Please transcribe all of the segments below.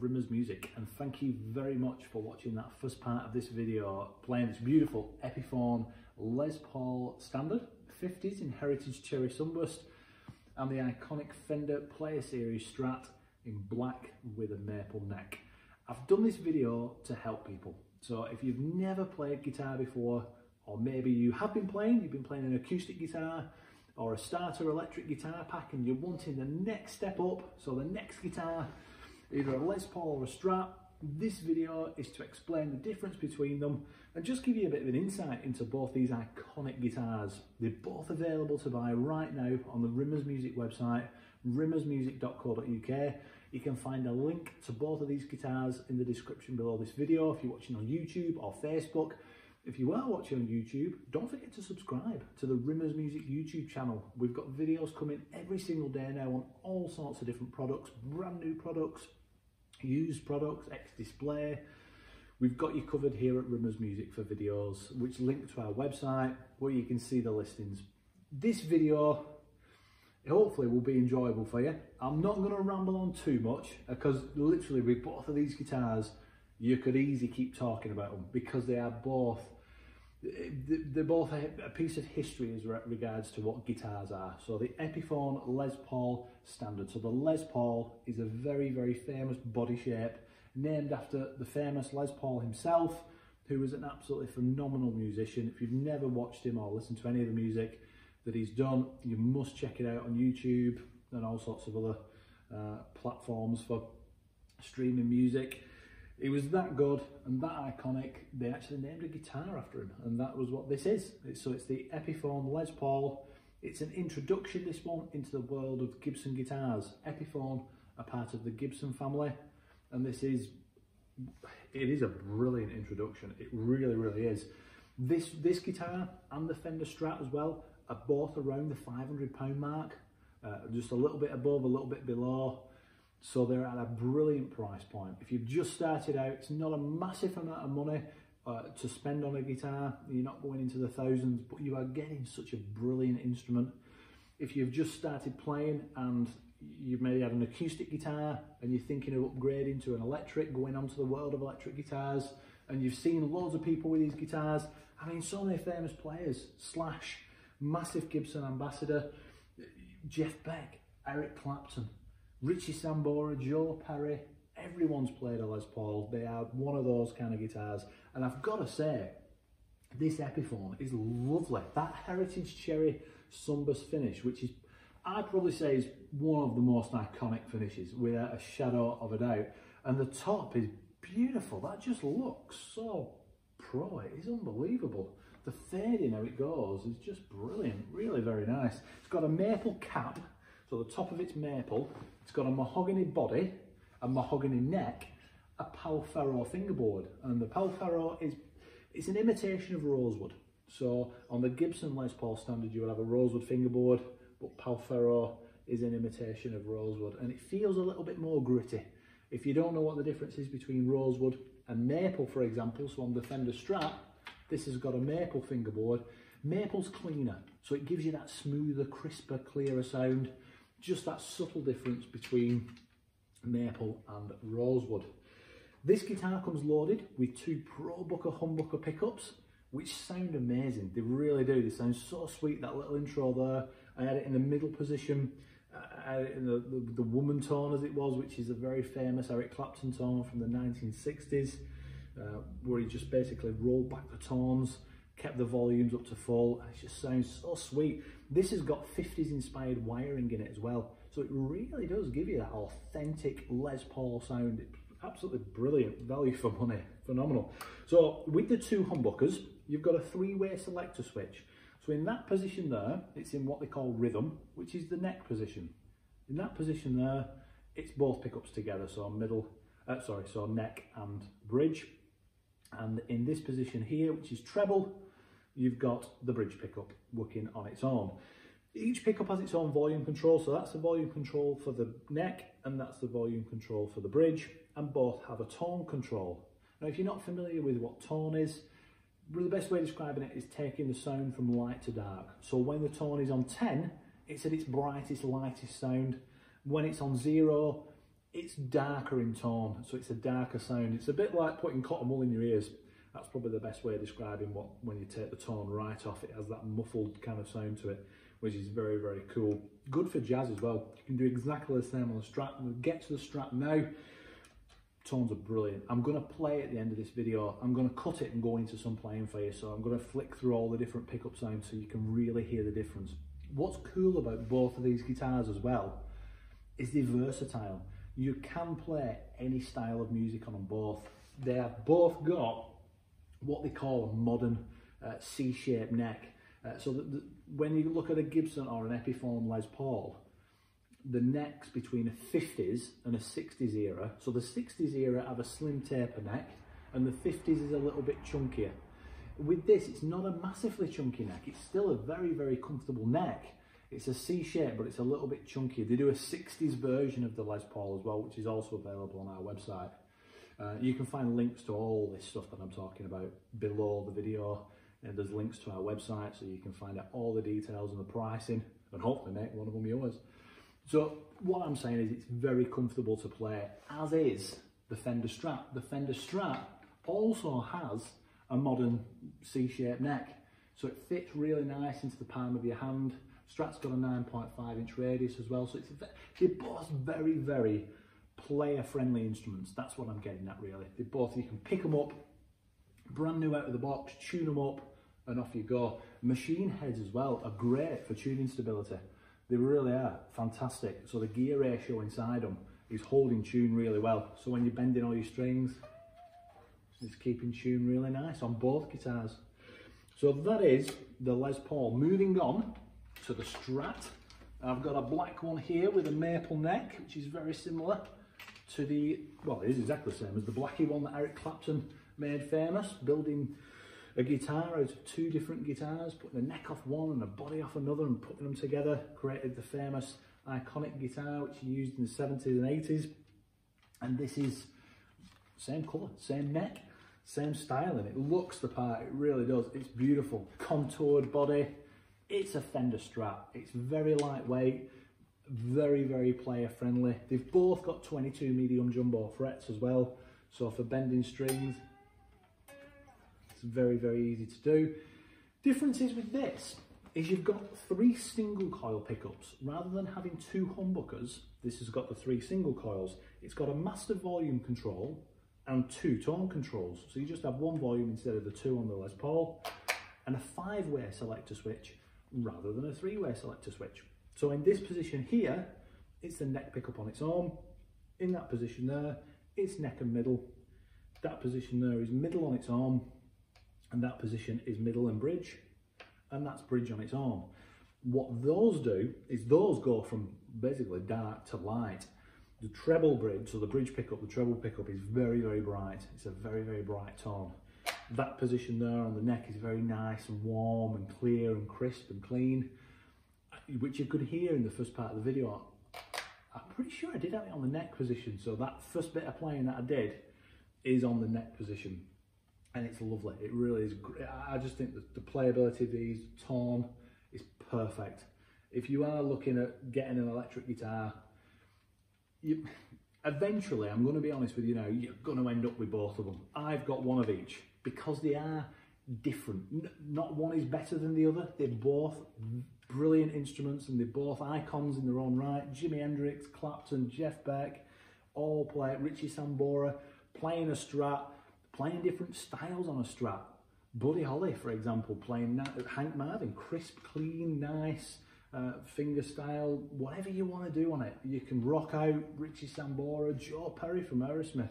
Rimmers Music and thank you very much for watching that first part of this video playing this beautiful Epiphone Les Paul Standard 50s in Heritage Cherry Sunburst and the iconic Fender Player Series Strat in black with a maple neck. I've done this video to help people so if you've never played guitar before or maybe you have been playing, you've been playing an acoustic guitar or a starter electric guitar pack and you're wanting the next step up, so the next guitar, either a Les Paul or a Strat, this video is to explain the difference between them and just give you a bit of an insight into both these iconic guitars. They're both available to buy right now on the Rimmers Music website, rimmersmusic.co.uk. You can find a link to both of these guitars in the description below this video if you're watching on YouTube or Facebook. If you are watching on YouTube, don't forget to subscribe to the Rimmers Music YouTube channel. We've got videos coming every single day now on all sorts of different products, brand new products, used products, ex-display. We've got you covered here at Rimmers Music for videos, which link to our website where you can see the listings. This video hopefully will be enjoyable for you. I'm not going to ramble on too much because literally with both of these guitars, you could easily keep talking about them because they are both they're both a, piece of history as regards to what guitars are. So the Epiphone Les Paul standard. So the Les Paul is a very, very famous body shape named after the famous Les Paul himself, who was an absolutely phenomenal musician. If you've never watched him or listened to any of the music that he's done, you must check it out on YouTube and all sorts of other uh, platforms for streaming music. He was that good and that iconic, they actually named a guitar after him, and that was what this is. So it's the Epiphone Les Paul. It's an introduction, this one, into the world of Gibson guitars. Epiphone a part of the Gibson family, and this is, it is a brilliant introduction. It really, really is. This, this guitar and the Fender Strat as well are both around the £500 mark, uh, just a little bit above, a little bit below. So they're at a brilliant price point. If you've just started out, it's not a massive amount of money uh, to spend on a guitar. You're not going into the thousands, but you are getting such a brilliant instrument. If you've just started playing and you've maybe had an acoustic guitar and you're thinking of upgrading to an electric, going on to the world of electric guitars, and you've seen loads of people with these guitars. I mean, so many famous players, Slash, massive Gibson ambassador, Jeff Beck, Eric Clapton, Richie Sambora, Joe Perry, everyone's played a Les Paul. They are one of those kind of guitars. And I've got to say, this Epiphone is lovely. That Heritage Cherry Sunburst finish, which is, I'd probably say is one of the most iconic finishes without a shadow of a doubt. And the top is beautiful. That just looks so pro. It is unbelievable. The fading how it goes is just brilliant. Really very nice. It's got a maple cap so the top of it's maple, it's got a mahogany body, a mahogany neck, a Pau-Ferro fingerboard. And the Pau-Ferro is it's an imitation of rosewood. So on the Gibson Les Paul standard, you will have a rosewood fingerboard, but Pau-Ferro is an imitation of rosewood. And it feels a little bit more gritty. If you don't know what the difference is between rosewood and maple, for example, so on the Fender Strat, this has got a maple fingerboard. Maple's cleaner, so it gives you that smoother, crisper, clearer sound just that subtle difference between maple and rosewood. This guitar comes loaded with two ProBucker humbucker pickups, which sound amazing. They really do. They sound so sweet, that little intro there. I had it in the middle position, I had it in the, the, the woman tone as it was, which is a very famous Eric Clapton tone from the 1960s, uh, where he just basically rolled back the tones, kept the volumes up to full, it just sounds so sweet. This has got 50s inspired wiring in it as well. So it really does give you that authentic Les Paul sound. Absolutely brilliant, value for money, phenomenal. So with the two humbuckers, you've got a three-way selector switch. So in that position there, it's in what they call rhythm, which is the neck position. In that position there, it's both pickups together, so middle, uh, sorry, so neck and bridge. And in this position here, which is treble, you've got the bridge pickup working on its own. Each pickup has its own volume control, so that's the volume control for the neck and that's the volume control for the bridge, and both have a tone control. Now, if you're not familiar with what tone is, the best way of describing it is taking the sound from light to dark. So when the tone is on 10, it's at its brightest, lightest sound. When it's on zero, it's darker in tone, so it's a darker sound. It's a bit like putting cotton wool in your ears. That's probably the best way of describing what when you take the tone right off. It has that muffled kind of sound to it, which is very, very cool. Good for jazz as well. You can do exactly the same on the Strat. We'll get to the Strat now. Tones are brilliant. I'm going to play at the end of this video. I'm going to cut it and go into some playing for you. So I'm going to flick through all the different pickup sounds so you can really hear the difference. What's cool about both of these guitars as well is they're versatile. You can play any style of music on them both. They have both got what they call a modern uh, C-shaped neck. Uh, so that the, when you look at a Gibson or an Epiphone Les Paul, the necks between a 50s and a 60s era. So the 60s era have a slim taper neck and the 50s is a little bit chunkier. With this, it's not a massively chunky neck. It's still a very, very comfortable neck. It's a C shape, but it's a little bit chunky. They do a 60s version of the Les Paul as well, which is also available on our website. Uh, you can find links to all this stuff that I'm talking about below the video. And there's links to our website so you can find out all the details and the pricing and hopefully make one of them yours. So what I'm saying is it's very comfortable to play, as is the Fender Strat. The Fender Strat also has a modern C-shaped neck, so it fits really nice into the palm of your hand. Strat's got a 9.5 inch radius as well, so it's they're both very, very player-friendly instruments. That's what I'm getting at really. They both, you can pick them up, brand new out of the box, tune them up, and off you go. Machine heads as well are great for tuning stability. They really are fantastic. So the gear ratio inside them is holding tune really well. So when you're bending all your strings, it's keeping tune really nice on both guitars. So that is the Les Paul. Moving on to the Strat. I've got a black one here with a maple neck, which is very similar to the, well, it is exactly the same as the Blackie one that Eric Clapton made famous, building a guitar out of two different guitars, putting the neck off one and the body off another and putting them together, created the famous iconic guitar which he used in the 70s and 80s. And this is same colour, same neck, same styling. It looks the part, it really does. It's beautiful. Contoured body. It's a Fender Strat. It's very lightweight, very, very player friendly. They've both got 22 medium jumbo frets as well. So for bending strings, it's very, very easy to do. Differences with this is you've got three single coil pickups. Rather than having two humbuckers, this has got the three single coils. It's got a master volume control and two tone controls. So you just have one volume instead of the two on the Les Paul and a five-way selector switch rather than a three-way selector switch. So in this position here, it's the neck pickup on its arm. In that position there, it's neck and middle. That position there is middle on its arm, and that position is middle and bridge, and that's bridge on its arm. What those do is those go from basically dark to light. The treble bridge, so the bridge pickup, the treble pickup is very, very bright. It's a very, very bright tone. That position there on the neck is very nice and warm and clear and crisp and clean, which you could hear in the first part of the video. I'm pretty sure I did have it on the neck position, so that first bit of playing that I did is on the neck position and it's lovely. It really is. Great. I just think that the playability of these tone is perfect. If you are looking at getting an electric guitar, you, eventually, I'm going to be honest with you now, you're going to end up with both of them. I've got one of each because they are different. Not one is better than the other. They're both brilliant instruments and they're both icons in their own right. Jimi Hendrix, Clapton, Jeff Beck, all play Richie Sambora, playing a Strat playing different styles on a Strat. Buddy Holly, for example, playing Hank Marvin, crisp, clean, nice, uh, finger style, whatever you want to do on it. You can rock out Richie Sambora, Joe Perry from Aerosmith,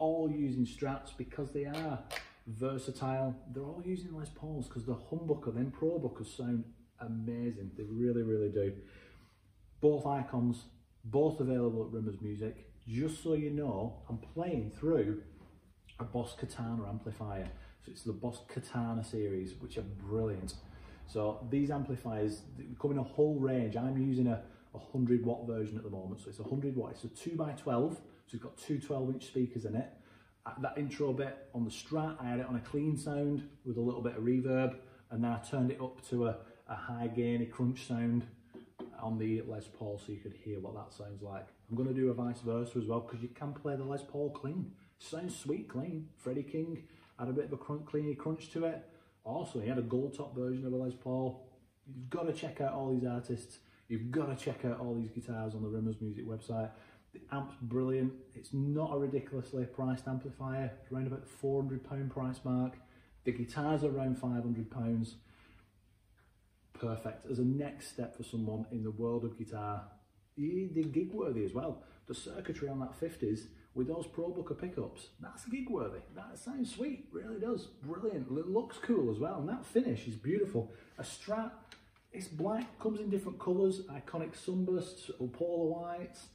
all using Strats because they are versatile. They're all using Les Pauls because the humbucker, them pro sound amazing. They really, really do. Both icons, both available at Rimmers Music. Just so you know, I'm playing through a Boss Katana amplifier. So it's the Boss Katana series, which are brilliant. So these amplifiers come in a whole range. I'm using a 100 watt version at the moment. So it's 100 watt, it's a 2 by 12 So we've got two 12 inch speakers in it. Uh, that intro bit on the Strat, I had it on a clean sound with a little bit of reverb. And then I turned it up to a, a high gainy crunch sound on the Les Paul so you could hear what that sounds like. I'm going to do a vice versa as well because you can play the Les Paul clean. Sounds sweet clean. Freddie King had a bit of a crunch, cleany crunch to it. Also, he had a gold top version of a Les Paul. You've got to check out all these artists. You've got to check out all these guitars on the Rimmers Music website. The amp's brilliant. It's not a ridiculously priced amplifier. It's around about the £400 price mark. The guitars are around £500 perfect as a next step for someone in the world of guitar. They're gig worthy as well. The circuitry on that 50s with those ProBucker pickups, that's gig worthy. That sounds sweet, really does. Brilliant. It looks cool as well. And that finish is beautiful. A Strat, it's black, comes in different colours, iconic sunbursts or polar whites.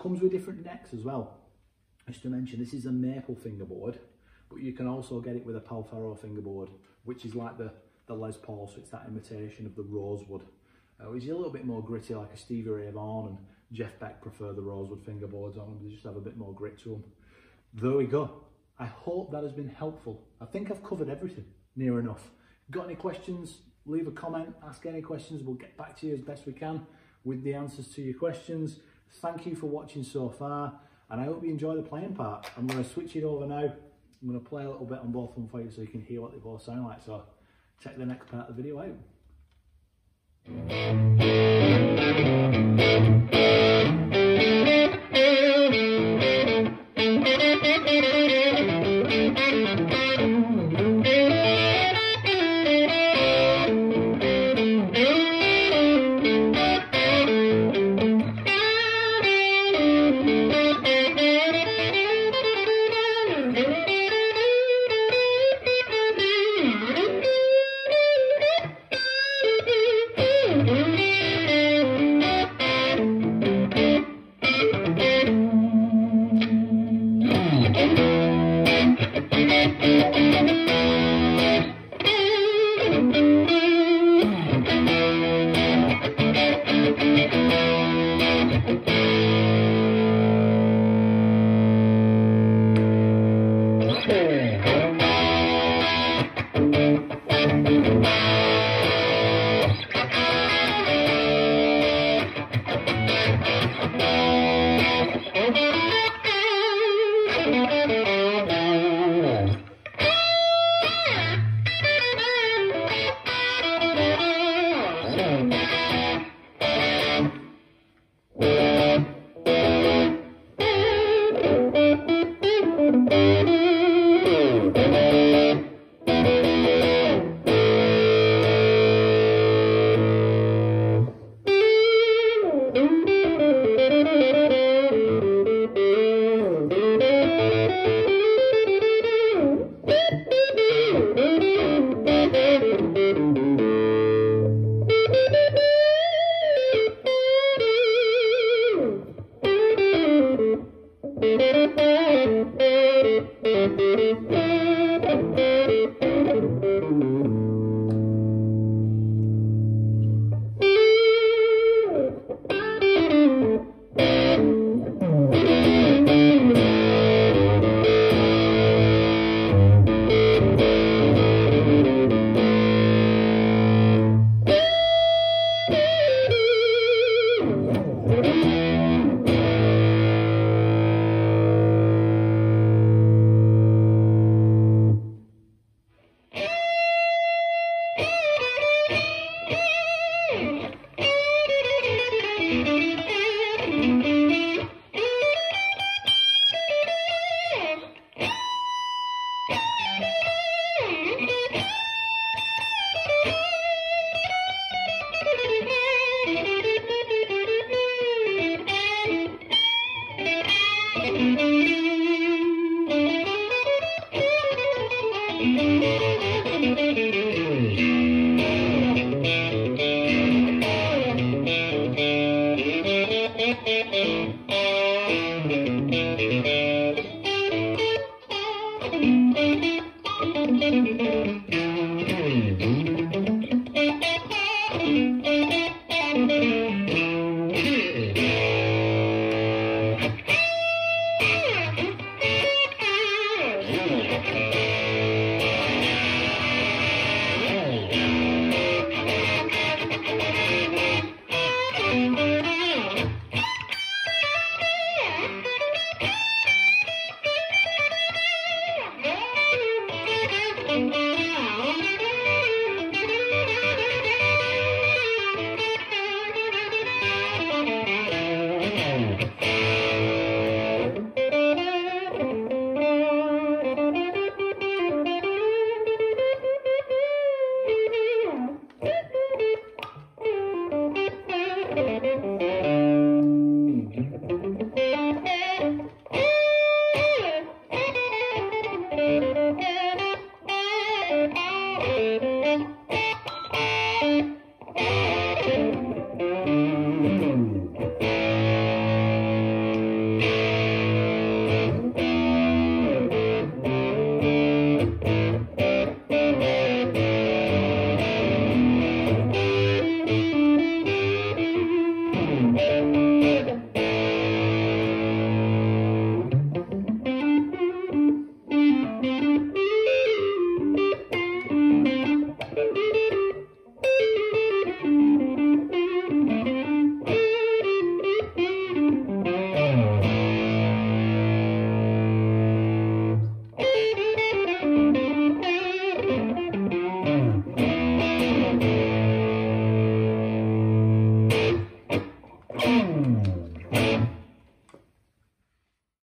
Comes with different necks as well. Just to mention, this is a maple fingerboard, but you can also get it with a Pau Ferro fingerboard, which is like the the Les Paul, so it's that imitation of the rosewood, uh, which is a little bit more gritty like a Stevie Ray Vaughan and Jeff Beck prefer the rosewood fingerboards on them, they just have a bit more grit to them. There we go. I hope that has been helpful. I think I've covered everything, near enough. Got any questions, leave a comment, ask any questions, we'll get back to you as best we can with the answers to your questions. Thank you for watching so far, and I hope you enjoy the playing part. I'm going to switch it over now. I'm going to play a little bit on both of them for you so you can hear what they both sound like. So check the next part of the video out. Thank you.